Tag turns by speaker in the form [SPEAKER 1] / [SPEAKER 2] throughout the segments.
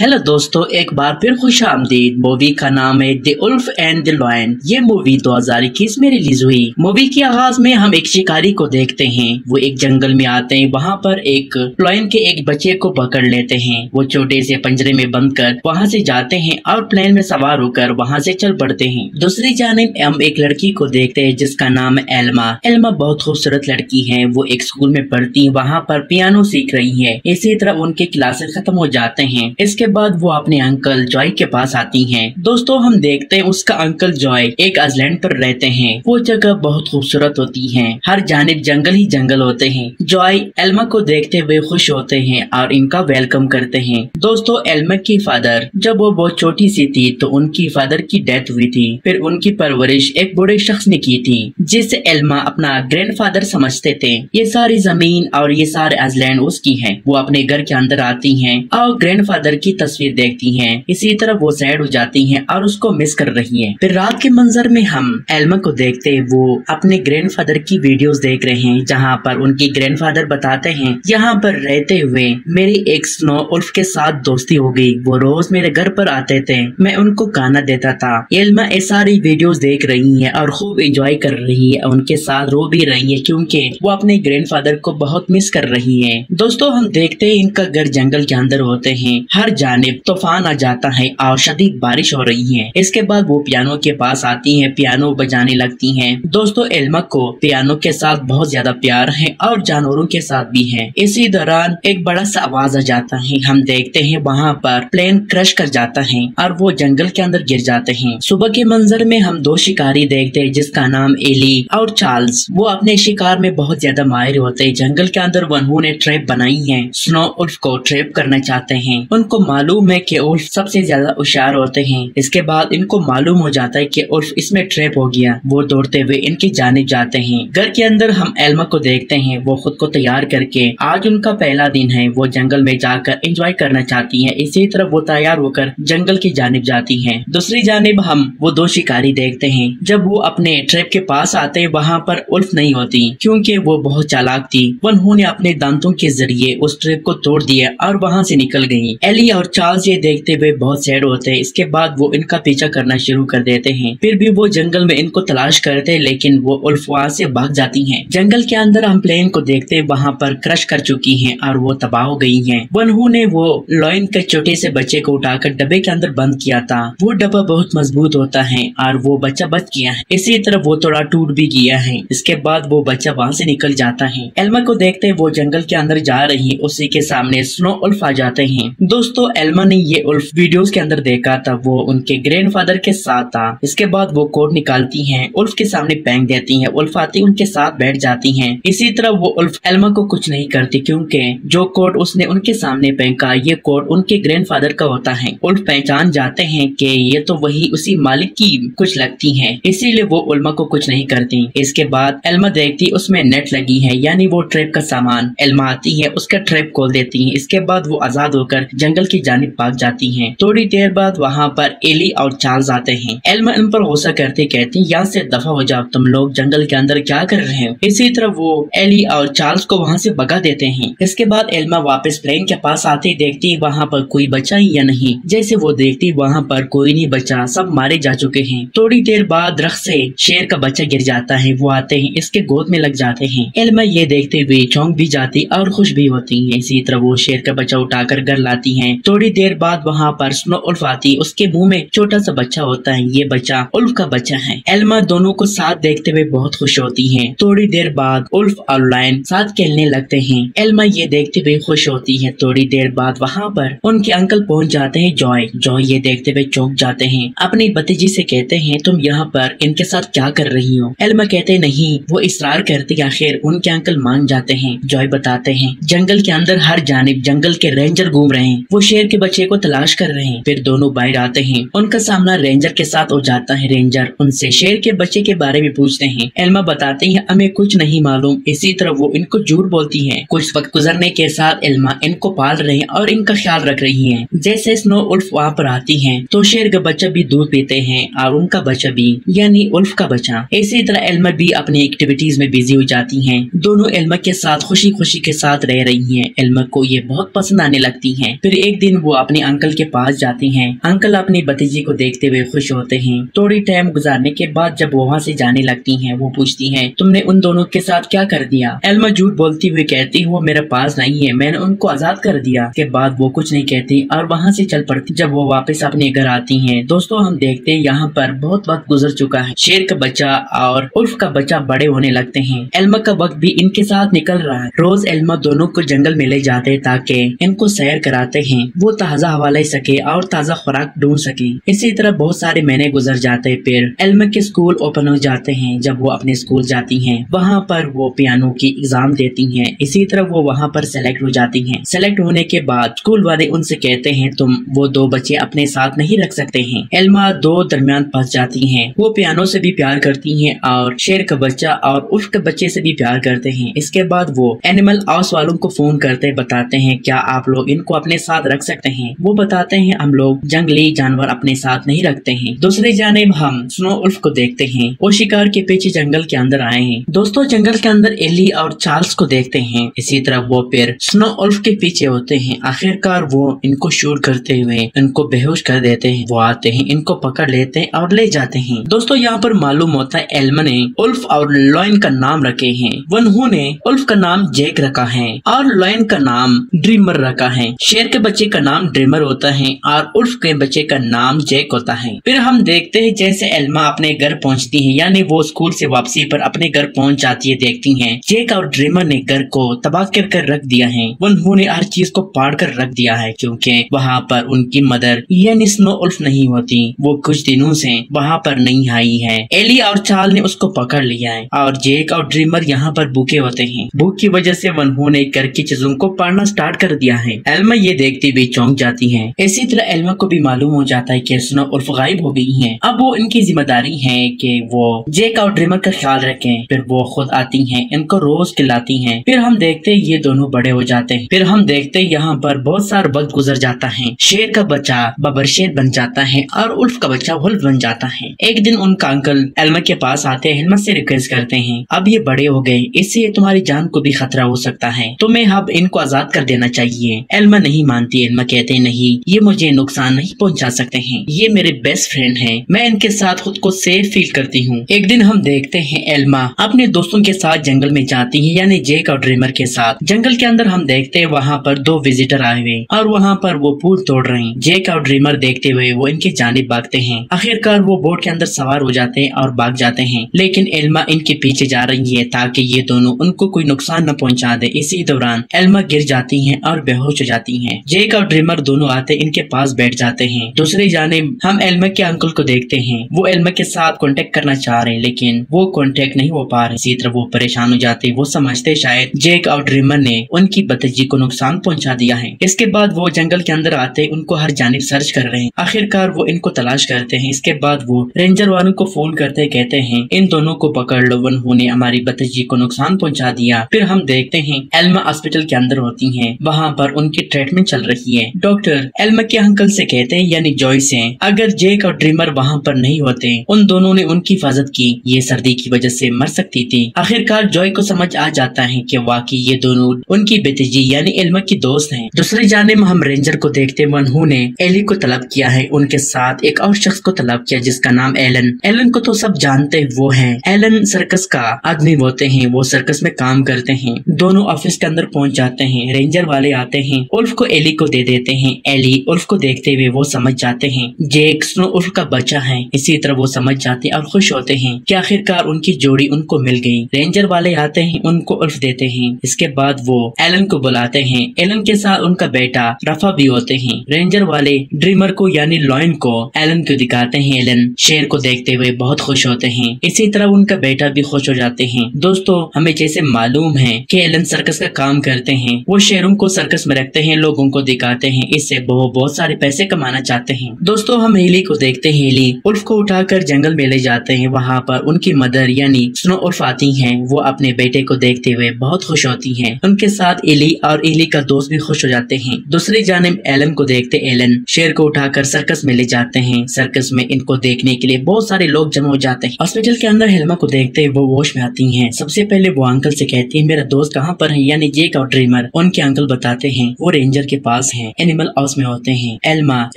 [SPEAKER 1] Hello दोस्तों, एक बार फिर खुश आमदीद। मूवी का नाम है the wolf and the lion ये मूवी 2021 में रिलीज़ हुई। मूवी के आगाज़ में हम एक शिकारी को देखते हैं। वो एक जंगल में आते हैं। वहाँ पर एक लॉयन के एक बच्चे को पकड़ लेते हैं। वो छोटे से पंजरे में बंद कर वहाँ से जाते हैं और प्लेन में सवार होकर वहाँ से चल पड़ते हैं। दूसरी जानब हम एक लड़की को देखते है जिसका नाम है एल्मा एलमा बहुत खूबसूरत लड़की है। वो एक स्कूल में पढ़ती, वहाँ पर पियानो सीख रही है। इसी तरह उनके क्लासेस खत्म हो जाते हैं। इसके बाद वो अपने अंकल जॉय के पास आती हैं। दोस्तों, हम देखते हैं उसका अंकल जॉय एक आइलैंड पर रहते हैं। वो जगह बहुत खूबसूरत होती है। हर जानब जंगल ही जंगल होते हैं। जॉय एल्मा को देखते हुए खुश होते हैं और इनका वेलकम करते हैं। दोस्तों, एल्मा की फादर, जब वो बहुत छोटी सी थी तो उनकी फादर की डेथ हुई थी। फिर उनकी परवरिश एक बड़े शख्स ने की थी, जिसे एल्मा अपना ग्रैंड फादर समझते थे। ये सारी ज़मीन और ये सारे आइलैंड उसकी है। वो अपने घर के अंदर आती है और ग्रैंड फादर की तस्वीर देखती हैं। इसी तरह वो सैड हो जाती हैं और उसको मिस कर रही हैं। फिर रात के मंजर में हम एल्मा को देखते वो अपने ग्रैंडफादर की वीडियोस देख रहे हैं, जहाँ पर उनके ग्रैंडफादर बताते हैं, यहाँ पर रहते हुए मेरी एक स्नो उल्फ के साथ दोस्ती हो गई। वो रोज मेरे घर पर आते थे। मैं उनको खाना देता था। एल्मा ये सारी वीडियोस देख रही है और खूब एंजॉय कर रही है। उनके साथ रो भी रही है क्योंकि वो अपने ग्रैंडफादर को बहुत मिस कर रही है। दोस्तों, हम देखते हैं इनका घर जंगल के अंदर होते हैं। हर जानब तूफ़ान आ जाता है और शदीद बारिश हो रही है। इसके बाद वो पियानो के पास आती है, पियानो बजाने लगती है। दोस्तों, एल्मा को पियानो के साथ बहुत ज़्यादा प्यार है और जानवरों के साथ भी है। इसी दौरान एक बड़ा सा आवाज़ आ जाता है। हम देखते हैं वहाँ पर प्लेन क्रश कर जाता है और वो जंगल के अंदर गिर जाते हैं। सुबह के मंजर में हम दो शिकारी देखते हैं, जिसका नाम एली और चार्ल्स। वो अपने शिकार में बहुत ज़्यादा माहिर होते हैं। जंगल के अंदर वनहू ने ट्रैप बनाई है। स्नो उल्फ को ट्रैप करना चाहते हैं। उनको मालूम है कि उर्फ़ सबसे ज़्यादा होशियार होते हैं। इसके बाद इनको मालूम हो जाता है कि उर्फ़ इसमें ट्रैप हो गया। वो दौड़ते हुए इनकी जानब जाते हैं। घर के अंदर हम एल्मा को देखते हैं। वो खुद को तैयार करके आज उनका पहला दिन है। वो जंगल में जाकर एंजॉय करना चाहती है। इसी तरह वो तैयार होकर जंगल की जानब जाती है। दूसरी जानब हम वो दो शिकारी देखते हैं। जब वो अपने ट्रैप के पास आते, वहाँ पर उल्फ नहीं होती, क्योंकि वो बहुत चालाक थी। उन्होंने अपने दांतों के ज़रिए उस ट्रैप को तोड़ दिया और वहाँ से निकल गई। एली चार्ल्स ये देखते हुए बहुत सैड होते हैं इसके बाद वो इनका पीछा करना शुरू कर देते हैं। फिर भी वो जंगल में इनको तलाश करते हैं लेकिन वो उल्फ वहाँ से भाग जाती हैं। जंगल के अंदर हम प्लेन को देखते वहाँ पर क्रश कर चुकी हैं और वो तबाह हो गई हैं। वनहू ने वो लॉइन के छोटे से बच्चे को उठाकर डब्बे के अंदर बंद किया था। वो डब्बा बहुत मज़बूत होता है और वो बच्चा बच गया है। इसी तरह वो थोड़ा टूट भी गया है। इसके बाद वो बच्चा वहाँ से निकल जाता है। एल्मा को देखते वो जंगल के अंदर जा रही उसी के सामने स्नो उल्फ आ जाते हैं। दोस्तों एल्मा ने ये उल्फ वीडियोस के अंदर देखा था, वो उनके ग्रैंडफादर के साथ था। इसके बाद वो कोट निकालती हैं, उल्फ के सामने फेंक देती हैं, उल्फ आती उनके साथ बैठ जाती हैं। इसी तरह वो उल्फ एल्मा को कुछ नहीं करती, क्योंकि जो कोट उसने उनके सामने फेंका ये कोट उनके ग्रैंडफादर का होता है। उल्फ पहचान जाते हैं कि ये तो वही उसी मालिक की कुछ लगती है। इसीलिए वो उल्मा को कुछ नहीं करती। इसके बाद एल्मा देखती, उसमें नेट लगी है, यानी वो ट्रैप का सामान। एल्मा आती है, उसका ट्रैप खोल देती है। इसके बाद वो आज़ाद होकर जंगल की जानिब भाग जाती हैं। थोड़ी देर बाद वहाँ पर एली और चार्ल्स आते हैं। एल्मा इन पर गुस्सा करते कहते हैं, यहाँ से दफ़ा हो जाओ, तुम लोग जंगल के अंदर क्या कर रहे हो? इसी तरह वो एली और चार्ल्स को वहाँ से भगा देते हैं। इसके बाद एलमा वापस प्लेन के पास आते देखती वहाँ पर कोई बचा या नहीं? जैसे वो देखती वहाँ पर कोई नहीं बचा, सब मारे जा चुके हैं। थोड़ी देर बाद दरख्त से शेर का बच्चा गिर जाता है, वो आते हैं, इसके गोद में लग जाते हैं। एल्मा ये देखते हुए चौंक भी जाती और खुश भी होती है। इसी तरह वो शेर का बच्चा उठाकर घर लाती है। थोड़ी देर बाद वहाँ पर स्नो उल्फ आती। उसके मुँह में छोटा सा बच्चा होता है। ये बच्चा उल्फ का बच्चा है। एल्मा दोनों को साथ देखते हुए बहुत खुश होती है। थोड़ी देर बाद उल्फ और लाइन साथ खेलने लगते हैं। एल्मा ये देखते हुए खुश होती है। थोड़ी देर बाद वहाँ पर उनके अंकल पहुँच जाते हैं जॉय। जॉय ये देखते हुए चौंक जाते हैं। अपनी भतीजी से कहते हैं, तुम यहाँ पर इनके साथ क्या कर रही हो? एल्मा कहते, नहीं, वो इसरार करती आखिर उनके अंकल मान जाते हैं। जॉय बताते हैं, जंगल के अंदर हर जानब जंगल के रेंजर घूम रहे हैं। वो शेर के बच्चे को तलाश कर रहे हैं। फिर दोनों बाहर आते हैं। उनका सामना रेंजर के साथ हो जाता है। रेंजर उनसे शेर के बच्चे के बारे में पूछते हैं। एल्मा बताती है, हमें कुछ नहीं मालूम। इसी तरह वो इनको झूठ बोलती है। कुछ वक्त गुजरने के साथ एल्मा इनको पाल रहे और इनका ख्याल रख रही है। जैसे स्नो उल्फ वहाँ पर आती है तो शेर का बच्चा भी दूध पीते हैं और उनका बच्चा भी, यानी उल्फ का बच्चा। इसी तरह एल्मा भी अपनी एक्टिविटीज़ में बिज़ी हो जाती है। दोनों एल्मा के साथ खुशी खुशी के साथ रह रही है। एल्मा को ये बहुत पसंद आने लगती है। फिर एक दिन दिन वो अपने अंकल के पास जाती हैं। अंकल अपनी भतीजी को देखते हुए खुश होते हैं। थोड़ी टाइम गुजारने के बाद जब वहाँ से जाने लगती हैं, वो पूछती हैं, तुमने उन दोनों के साथ क्या कर दिया? एल्मा झूठ बोलती हुई कहती, वो मेरे पास नहीं है, मैंने उनको आज़ाद कर दिया। के बाद वो कुछ नहीं कहती और वहाँ से चल पड़ती जब वो वापस अपने घर आती है। दोस्तों, हम देखते हैं यहाँ पर बहुत वक्त गुजर चुका है। शेर का बच्चा और उर्फ़ का बच्चा बड़े होने लगते हैं। एल्मा का वक्त भी इनके साथ निकल रहा है। रोज एल्मा दोनों को जंगल में ले जाते ताकि इनको सैर कराते हैं। वो ताज़ा हवा ले सके और ताज़ा खुराक ढूंढ सके। इसी तरह बहुत सारे महीने गुजर जाते फिर एल्मा के स्कूल ओपन हो जाते हैं, जब वो अपने स्कूल जाती हैं। वहाँ पर वो पियानो की एग्ज़ाम देती हैं। इसी तरह वो वहाँ पर सेलेक्ट हो जाती हैं। सेलेक्ट होने के बाद स्कूल वाले उनसे कहते हैं, तुम वो दो बच्चे अपने साथ नहीं रख सकते हैं। एल्मा दो दरमियान फंस जाती है। वो पियानो से भी प्यार करती है और शेर का बच्चा और उर्फ़ के बच्चे से भी प्यार करते हैं। इसके बाद वो एनिमल हाउस वालों को फ़ोन करते, बताते हैं, क्या आप लोग इनको अपने साथ रख सकते हैं। वो बताते हैं, हम लोग जंगली जानवर अपने साथ नहीं रखते हैं। दूसरी जानब हम स्नो उल्फ को देखते हैं। वो शिकार के पीछे जंगल के अंदर आए हैं। दोस्तों, जंगल के अंदर एली और चार्ल्स को देखते हैं। इसी तरह वो पेड़ स्नो उल्फ के पीछे होते हैं। आखिरकार वो इनको शूट करते हुए इनको बेहोश कर देते हैं। वो आते हैं, इनको पकड़ लेते हैं और ले जाते हैं। दोस्तों, यहाँ पर मालूम होता है एल्मा ने उल्फ और लॉयन का नाम रखे हैं। उन्होंने उल्फ का नाम जेक रखा है और लॉयन का नाम ड्रीमर रखा है। शेर के बच्चे का नाम ड्रीमर होता है और उल्फ के बच्चे का नाम जैक होता है। फिर हम देखते हैं जैसे एल्मा अपने घर पहुँचती है, यानी वो स्कूल से वापसी पर अपने घर पहुँच जाती है, देखती हैं। जेक और ड्रीमर ने घर को तबाह कर कर रख दिया है। उन्होंने हर चीज़ को पाड़ कर रख दिया है, क्योंकि वहाँ पर उनकी मदर यानी स्नो उल्फ नहीं होती। वो कुछ दिनों से वहाँ पर नहीं आई है। एली और चाल ने उसको पकड़ लिया है और जेक और ड्रीमर यहाँ पर भूखे होते हैं। भूख की वजह से उन्होंने घर की चीज़ों को पाड़ना स्टार्ट कर दिया है। एल्मा ये देखती हुई चौंक जाती है। इसी तरह एल्मा को भी मालूम हो जाता है की स्नो उल्फ गायब हो गई है। अब वो इनकी ज़िम्मेदारी है की वो जेक और ड्रीमर का ख्याल रखें, फिर वो खुद आती हैं, इनको रोज खिलाती हैं। फिर हम देखते ये दोनों बड़े हो जाते हैं। फिर हम देखते यहाँ पर बहुत सारा वक्त गुजर जाता है। शेर का बच्चा बबर शेर बन जाता है और उल्फ का बच्चा वुल्फ बन जाता है। एक दिन उनका अंकल एल्मा के पास आते हैं से रिक्वेस्ट करते हैं, अब ये बड़े हो गए, इससे तुम्हारी जान को भी खतरा हो सकता है। तुम्हें अब इनको आज़ाद कर देना चाहिए। एल्मा नहीं मानती एल्मा कहते नहीं, ये मुझे नुकसान नहीं पहुँचा सकते हैं। ये मेरे बेस्ट फ्रेंड हैं। मैं इनके साथ खुद को सेफ़ फील करती हूँ। एक दिन हम देखते हैं एल्मा अपने दोस्तों के साथ जंगल में जाती है, यानी जेक और ड्रीमर के साथ। जंगल के अंदर हम देखते हैं वहाँ पर दो विजिटर आए हुए और वहाँ पर वो फूल तोड़ रहे हैं। जेक और ड्रीमर देखते हुए वो इनके जानिब भागते हैं। आखिरकार वो बोट के अंदर सवार हो जाते हैं और भाग जाते हैं। लेकिन एल्मा इनके पीछे जा रही है ताकि ये दोनों उनको कोई नुकसान न पहुँचा दे। इसी दौरान एल्मा गिर जाती हैं और बेहोश हो जाती हैं। जेक ड्रीमर दोनों आते इनके पास बैठ जाते हैं। दूसरी जाने हम एल्मा के अंकल को देखते हैं। वो एल्मा के साथ कॉन्टेक्ट करना चाह रहे हैं, लेकिन वो कॉन्टेक्ट नहीं हो पा रहे। इसी तरह वो परेशान हो जाते वो समझते शायद जेक और ड्रीमर ने उनकी बतजी को नुकसान पहुँचा दिया है। इसके बाद वो जंगल के अंदर आते उनको हर जानिब सर्च कर रहे हैं। आखिरकार वो इनको तलाश करते हैं। इसके बाद वो रेंजर वालों को फ़ोन करते कहते हैं, इन दोनों को पकड़ लो। उन्होंने हमारी बतजी को नुकसान पहुँचा दिया। फिर हम देखते हैं एल्मा हॉस्पिटल के अंदर होती हैं। वहाँ पर उनकी ट्रीटमेंट चल रही है। डॉक्टर एल्मा के अंकल से कहते हैं, यानी जॉय से अगर जेक और ड्रीमर वहाँ पर नहीं होते, उन दोनों ने उनकी हिफाजत की। ये सर्दी की वजह से मर सकती थी। आखिरकार जॉय को समझ आ जाता है कि वाकई ये दोनों उनकी बेतजी, यानी एल्मा की दोस्त हैं। दूसरी जाने में हम रेंजर को देखते उन्होंने एली को तलब किया है, उनके साथ एक और शख्स को तलब किया, जिसका नाम एलन। एलन को तो सब जानते वो है। एलन सर्कस का आदमी होते हैं, वो सर्कस में काम करते हैं। दोनों ऑफ़िस के अंदर पहुँच जाते हैं, रेंजर वाले आते हैं। उल्फ को एली को दे देते हैं। एली उल्फ को देखते हुए वो समझ जाते हैं। जेक स्नो उल्फ का बच्चा है। इसी तरह वो समझ जाते हैं और खुश होते हैं कि आखिरकार उनकी जोड़ी उनको मिल गई। रेंजर वाले आते हैं, उनको उल्फ देते हैं। इसके बाद वो एलन को बुलाते हैं। एलन के साथ उनका बेटा रफा भी होते हैं। रेंजर वाले ड्रीमर को यानी लॉयन को एलन को दिखाते हैं। एलन शेर को देखते हुए बहुत खुश होते हैं। इसी तरह उनका बेटा भी खुश हो जाते हैं। दोस्तों, हमें जैसे मालूम है कि एलन सर्कस का काम करते हैं। वो शेरों को सर्कस में रखते हैं, लोगों को दिखाते हैं। इससे वो बहुत सारे पैसे कमाना चाहते हैं। दोस्तों, हम हेली को देखते हैं। हेली उल्फ को उठाकर जंगल में ले जाते हैं। वहाँ पर उनकी मदर यानी स्नो उल्फ आती है। वो अपने बेटे को देखते हुए बहुत खुश होती है। उनके साथ एली और एली का दोस्त भी खुश हो जाते हैं। दूसरी जानब एलन को देखते एलन शेर को उठाकर सर्कस में ले जाते हैं। सर्कस में इनको देखने के लिए बहुत सारे लोग जमा हो जाते हैं। हॉस्पिटल के अंदर हेलमा को देखते वो वोश में आती है। सबसे पहले वो अंकल से कहती है, मेरा दोस्त कहाँ पर है? यानी जेक और ड्रीमर उनके अंकल बताते हैं, वो रेंजर के पास हैं। एनिमल हाउस में होते हैं। एल्मा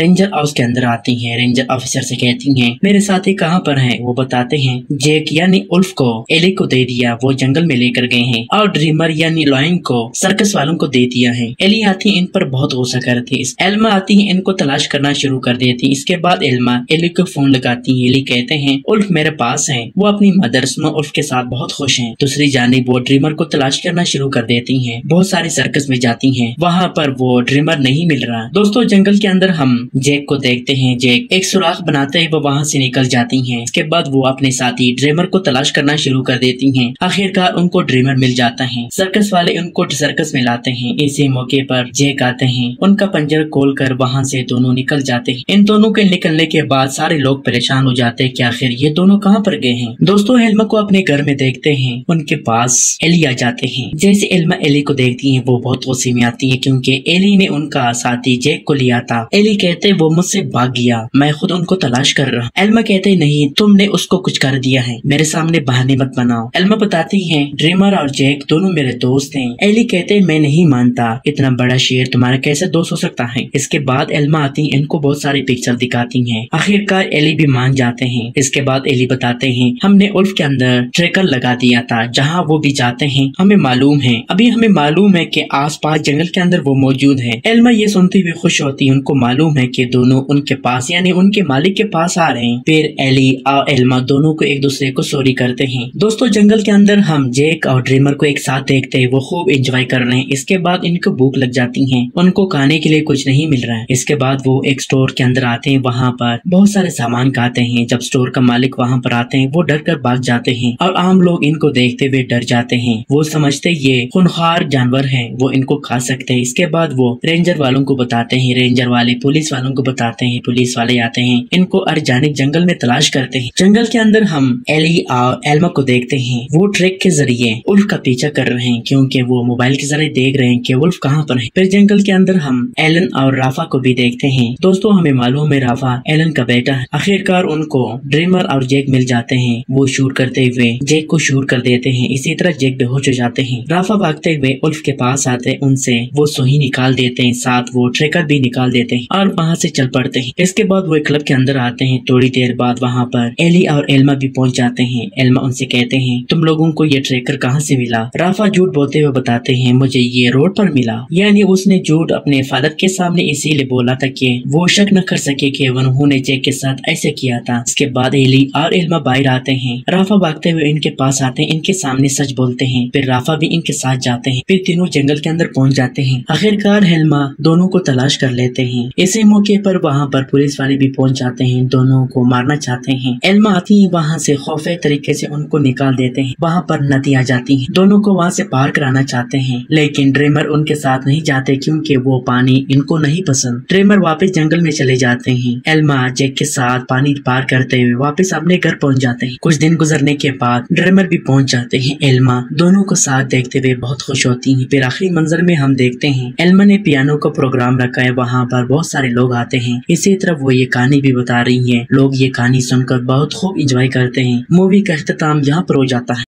[SPEAKER 1] रेंजर हाउस के अंदर आती है। रेंजर ऑफिसर से कहती है, मेरे साथी कहाँ पर है? वो बताते हैं जेक यानी उल्फ को एली को दे दिया। वो जंगल में लेकर गए हैं। और ड्रीमर यानी लॉयन को सर्कस वालों को दे दिया है। एली आती इन पर बहुत गुस्सा करती है। एल्मा आती है इनको तलाश करना शुरू कर देती है। इसके बाद एल्मा एली को फ़ोन लगाती है। एली कहते हैं, उल्फ मेरे पास है। वो अपनी मदरस में उल्फ के साथ बहुत खुश है। दूसरी जानी वो ड्रीमर को तलाश करना शुरू कर देती है। बहुत सारी सर्कस में जाती है। वहाँ पर वो ड्रीमर नहीं मिल रहा। दोस्तों, जंगल के अंदर हम जेक को देखते हैं। जैक एक सुराख बनाते ही वो वहाँ से निकल जाती हैं। इसके बाद वो अपने साथी ड्रीमर को तलाश करना शुरू कर देती हैं। आखिरकार उनको ड्रीमर मिल जाता है। सर्कस वाले उनको सर्कस में लाते हैं। इसी मौके पर जैक आते हैं। उनका पंजर खोल कर वहाँ से दोनों निकल जाते हैं। इन दोनों के निकलने के बाद सारे लोग परेशान हो जाते हैं कि आखिर ये दोनों कहाँ पर गए हैं। दोस्तों एल्मा को अपने घर में देखते हैं। उनके पास एली आ जाते हैं। जैसे एल्मा एली को देखती है, वो बहुत गुस्से में आती है क्योंकि एली ने उनका साथी जेक को लिया था। एली कहते, वो मुझसे भाग गया। मैं खुद उनको तलाश कर रहा एल्मा कहते, नहीं, तुमने उसको कुछ कर दिया है। मेरे सामने बहाने मत बनाओ। एल्मा बताती है, ड्रीमर और जेक दोनों मेरे दोस्त हैं। एली कहते, मैं नहीं मानता। इतना बड़ा शेर तुम्हारा कैसे दोस्त हो सकता है? इसके बाद एल्मा आती, इनको बहुत सारी पिक्चर दिखाती है। आखिरकार एली भी मान जाते हैं। इसके बाद एली बताते हैं, हमने उल्फ के अंदर ट्रेकर लगा दिया था, जहाँ वो भी जाते हैं। हमें मालूम है। अभी हमें मालूम है कि आसपास जंगल के अंदर वो मौजूद है। ये सुनती हुई खुश होती है। उनको मालूम है कि दोनों उनके पास, यानी उनके मालिक के पास आ रहे हैं। फिर एली और एल्मा दोनों को एक दूसरे को सॉरी करते हैं। दोस्तों, जंगल के अंदर हम जेक और ड्रीमर को एक साथ देखते हैं। वो खूब एंजॉय कर रहे हैं। इसके बाद इनको भूख लग जाती है। उनको खाने के लिए कुछ नहीं मिल रहा है। इसके बाद वो एक स्टोर के अंदर आते हैं। वहाँ पर बहुत सारे सामान खाते हैं। जब स्टोर का मालिक वहाँ पर आते हैं, वो डर कर भाग जाते हैं और आम लोग इनको देखते हुए डर जाते हैं। वो समझते ये खूनखार जानवर है। वो इनको खा सकते हैं। इसके बाद वो रेंजर वालों को बताते हैं रेंजर वाले पुलिस वालों को बताते हैं पुलिस वाले आते हैं, इनको अर्जानिक जंगल में तलाश करते हैं। जंगल के अंदर हम एली और एल्मा को देखते हैं। वो ट्रैक के ज़रिए उल्फ का पीछा कर रहे हैं, क्योंकि वो मोबाइल के ज़रिए देख रहे हैं कि उल्फ कहाँ पर है। फिर जंगल के अंदर हम एलन और राफा को भी देखते हैं। दोस्तों, हमें मालूम है राफा एलन का बेटा है। आखिरकार उनको ड्रीमर और जेक मिल जाते हैं। वो शूट करते हुए जेक को शूट कर देते हैं। इसी तरह जेक बेहोश हो जाते हैं। राफा भागते हुए उल्फ के पास आते उनसे वो सोही निकाल देते हैं। साथ वो ट्रेकर भी निकाल देते हैं और वहाँ से चल पड़ते हैं। इसके बाद वो क्लब के अंदर आते हैं। थोड़ी देर बाद वहाँ पर एली और एल्मा भी पहुँच जाते हैं। एल्मा उनसे कहते हैं, तुम लोगों को ये ट्रेकर कहाँ से मिला? राफा झूठ बोलते हुए बताते हैं, मुझे ये रोड पर मिला। यानी उसने झूठ अपने फादर के सामने इसीलिए बोला था कि वो शक न कर सके कि उन्होंने जेक के साथ ऐसे किया था। इसके बाद एली और एल्मा बाहर आते हैं। राफा भागते हुए इनके पास आते हैं। इनके सामने सच बोलते हैं। फिर राफा भी इनके साथ जाते हैं। फिर तीनों जंगल के अंदर पहुँच जाते हैं। आखिरकार हेलमा दोनों को तलाश कर लेते हैं। इसी मौके पर वहाँ पर पुलिस वाले भी पहुँच जाते हैं, दोनों को मारना चाहते हैं। एल्मा आती है वहाँ से खौफे तरीके से उनको निकाल देते हैं। वहाँ पर नदी आ जाती है। दोनों को वहाँ से पार कराना चाहते हैं, लेकिन ड्रेमर उनके साथ नहीं जाते क्योंकि वो पानी इनको नहीं पसंद। ड्रेमर वापस जंगल में चले जाते हैं। एल्मा, जेक के साथ पानी पार करते हुए वापस अपने घर पहुँच जाते हैं। कुछ दिन गुजरने के बाद ड्रेमर भी पहुँच जाते हैं। एल्मा दोनों को साथ देखते हुए बहुत खुश होती है। फिर आखिरी मंजर में हम देखते हैं। एल्मा ने पियानो का प्रोग्राम रखा है, वहाँ पर बहुत सारे लोग आते हैं। इसी तरफ़ वो ये कहानी भी बता रही है। लोग ये कहानी सुनकर बहुत खूब इंजॉय करते हैं। मूवी का अख्ताम यहाँ पर हो जाता है।